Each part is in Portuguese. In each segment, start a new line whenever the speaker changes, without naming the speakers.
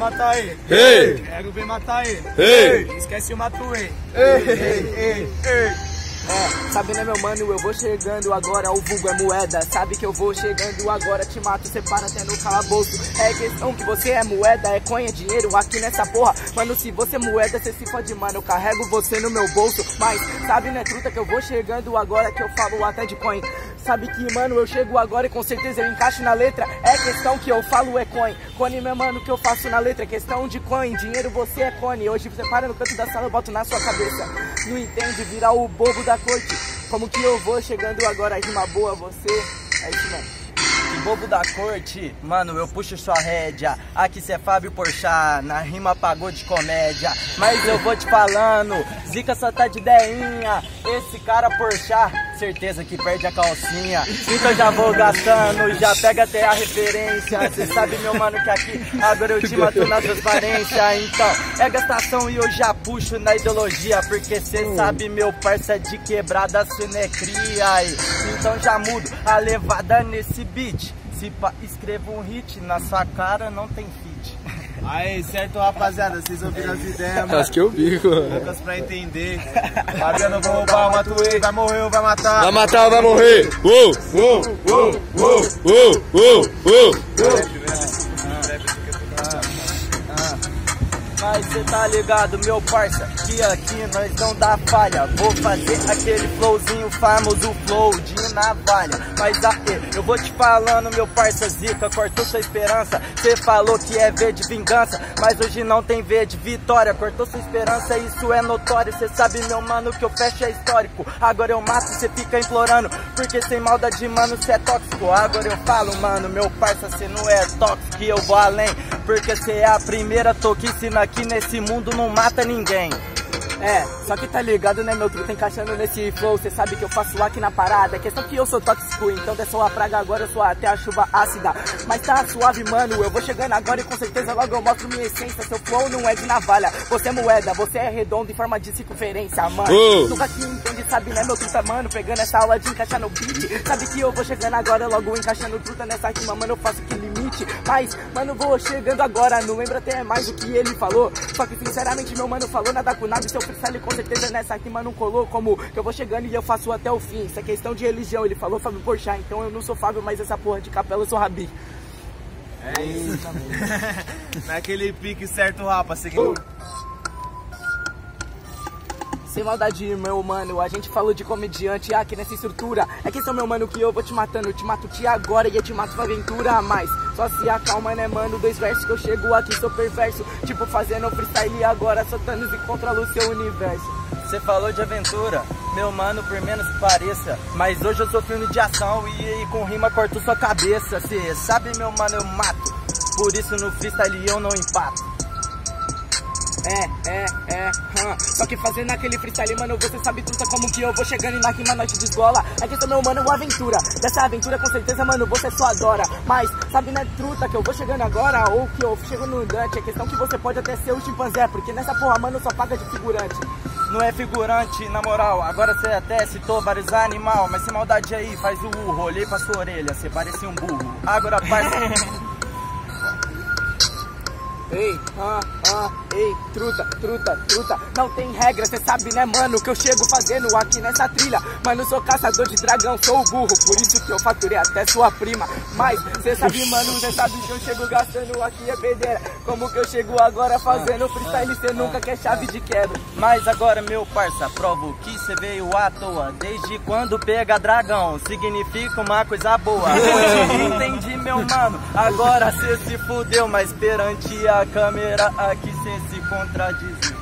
matar ele.
Ei!
Quero ver matar ele.
Ei!
Esquece o Matuei.
Ei, ei, ei, ei. É, sabe né meu mano, eu vou chegando agora, o vulgo é moeda Sabe que eu vou chegando agora, te mato, separa até no calabouço É questão que você é moeda, é coin, é dinheiro aqui nessa porra Mano, se você é moeda, você se fode, mano, eu carrego você no meu bolso Mas, sabe né truta que eu vou chegando agora, que eu falo até de coin Sabe que, mano, eu chego agora e com certeza eu encaixo na letra. É questão que eu falo é coin. Cone, meu mano, que eu faço na letra, é questão de coin. Dinheiro você é cone, hoje você para no canto da sala, eu boto na sua cabeça. Não entende, virar o bobo da corte. Como que eu vou chegando agora, rima boa você. É isso
Que bobo da corte, mano, eu puxo sua rédea. Aqui cê é Fábio Porchat, na rima pagou de comédia. Mas eu vou te falando, Zica só tá de deinha. Esse cara Porchat, certeza que perde a calcinha. Então já vou gastando, já pega até a referência. Cê sabe, meu mano, que aqui agora eu te mato na transparência. Então é gastação e eu já puxo na ideologia. Porque cê sabe, meu parça, de quebrada cê não é cria. E Então já mudo a levada nesse beat. Se pá, escrevo um hit, na sua cara não tem feat.
Aí, certo, rapaziada? Vocês ouviram as ideias, mano?
Acho que eu vi, mano.
Poucas pra entender. Fabiano, vou roubar o Matuei. Vai morrer ou vai matar?
Vai matar ou vai morrer? Uou, uou, uou, uou, uou, uou, uou.
Mas cê tá ligado, meu parça, que aqui nós não dá falha. Vou fazer aquele flowzinho famoso, flow de navalha. Mas aí, eu vou te falando, meu parça Zica, cortou sua esperança. Cê falou que é V de vingança, mas hoje não tem V de vitória. Cortou sua esperança, isso é notório. Cê sabe, meu mano, que eu fecho é histórico. Agora eu mato, cê fica implorando, porque sem maldade, mano, cê é tóxico. Agora eu falo, mano, meu parça, cê não é tóxico, eu vou além. Porque cê é a primeira toquice aqui nesse mundo, não mata ninguém.
É, só que tá ligado, né, meu truta, encaixando nesse flow, cê sabe que eu faço aqui na parada. É questão que eu sou tóxico, então só a praga agora, eu sou até a chuva ácida. Mas tá suave, mano, eu vou chegando agora e com certeza logo eu mostro minha essência. Seu flow não é de navalha, você é moeda, você é redondo em forma de circunferência, mano.
Oh.
Nunca que entende, sabe, né, meu truta, mano, pegando essa aula de encaixar no beat. Sabe que eu vou chegando agora, logo encaixando truta nessa rima, mano, eu faço que limite. Mas, mano, vou chegando agora, não lembro até mais o que ele falou. Só que sinceramente, meu mano falou nada com nada, seu freestyle com certeza nessa rima não colou. Como que eu vou chegando e eu faço até o fim. Isso é questão de religião, ele falou Fábio Porchat, então eu não sou Fábio, mas essa porra de capela eu sou Rabi.
É isso. Naquele pique certo, rapa. Seguindo.
Sem maldade, meu mano, a gente falou de comediante aqui nessa estrutura. É questão, meu mano, que eu vou te matando. Eu te mato te agora e eu te mato pra aventura. Mas só se acalma, né, mano? Dois versos que eu chego aqui, sou perverso. Tipo, fazendo freestyle agora, soltando e controla o seu universo.
Cê falou de aventura, meu mano, por menos que pareça. Mas hoje eu sou filme de ação e, e com rima corto sua cabeça. Cê sabe, meu mano, eu mato. Por isso no freestyle eu não empato.
É, é, é, Só que fazendo aquele freestyle, mano, você sabe tudo como que eu vou chegando e na rima nós te desgola. É questão, meu mano, uma aventura. Dessa aventura, com certeza, mano, você só adora. Mas, sabe, né, truta, que eu vou chegando agora ou que eu chego no Dante. É questão que você pode até ser o chimpanzé, porque nessa porra, mano, só paga de figurante.
Não é figurante, na moral. Agora cê até citou vários animal, mas sem maldade aí, faz o urro. Olhei pra sua orelha, cê parecia um burro. Agora, parça.
Ei, ah, ah, ei, truta, truta, truta, não tem regra, cê sabe né mano, que eu chego fazendo aqui nessa trilha. Mano, sou caçador de dragão, sou burro, por isso que eu faturei até sua prima. Mas, cê sabe mano, cê sabe que eu chego gastando aqui é bedeira. Como que eu chego agora fazendo freestyle, cê nunca quer chave de queda
Mas agora, meu parça, provo que cê veio à toa. Desde quando pega dragão, significa uma coisa boa. Entendi, meu mano. Agora cê se fudeu, mas perante a câmera aqui cê se contradiziu.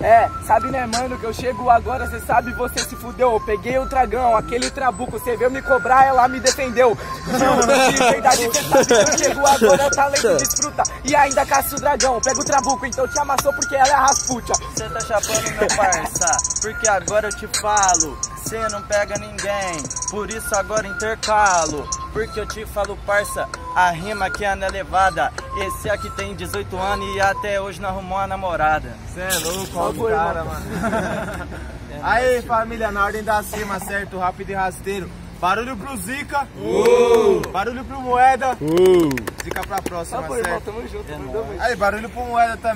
É, sabe né, mano, que eu chego agora, cê sabe, você se fudeu. Eu peguei o dragão, aquele trabuco, cê veio me cobrar, ela me defendeu. Não, de verdade, cê sabe que eu chego agora, talento desfruta. E ainda caça o dragão, pega o trabuco, então te amassou porque ela é a rasputia.
Cê tá chapando, meu parça, porque agora eu te falo. Cê não pega ninguém, por isso agora intercalo. Porque eu te falo, parça, a rima aqui é na elevada. Esse aqui tem 18 anos e até hoje não arrumou a namorada.
Cê é louco, olha o cara, mano. Aí, família, na ordem da cima, certo? Rápido e rasteiro. Barulho pro Zica. Barulho pro Moeda. Zica pra próxima,
Tá bom, irmão,
certo?
tamo junto, bem.
Aí, barulho pro Moeda também.